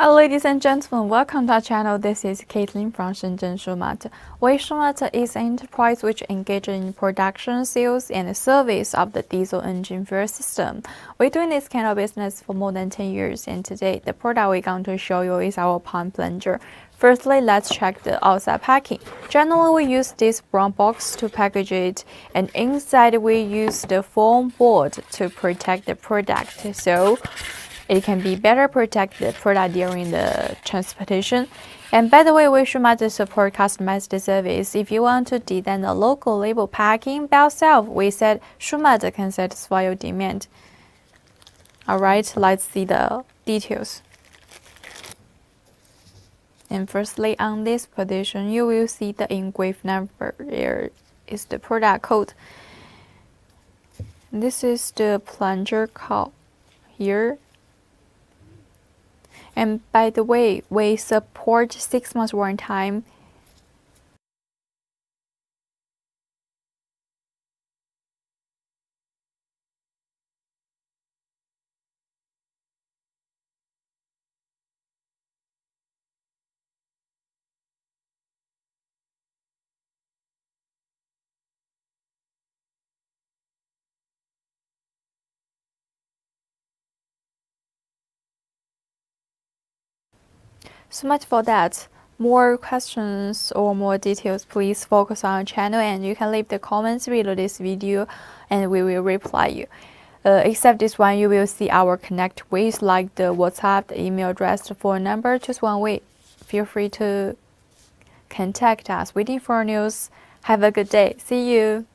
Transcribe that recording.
Hello ladies and gentlemen, welcome to our channel. This is Caitlin from Shenzhen Shumatt. Shumatt is an enterprise which engages in production, sales, and service of the diesel engine fuel system. We're doing this kind of business for more than 10 years, and today the product we're going to show you is our pump plunger. Firstly, let's check the outside packing. Generally, we use this brown box to package it, and inside we use the foam board to protect the product. So it can be better protect the product during the transportation. And by the way, we should not support customized service. If you want to design a local label packing by yourself, we said Shumatt can satisfy your demand. Alright, let's see the details. And firstly, on this position, you will see the engraved number. There is the product code. This is the plunger code here and by the way, we support six months warranty time So much for that. More questions or more details, please focus on our channel and you can leave the comments below this video and we will reply you. Uh, except this one, you will see our connect ways like the WhatsApp, the email address, the phone number, just one way. Feel free to contact us. Waiting for news. Have a good day. See you.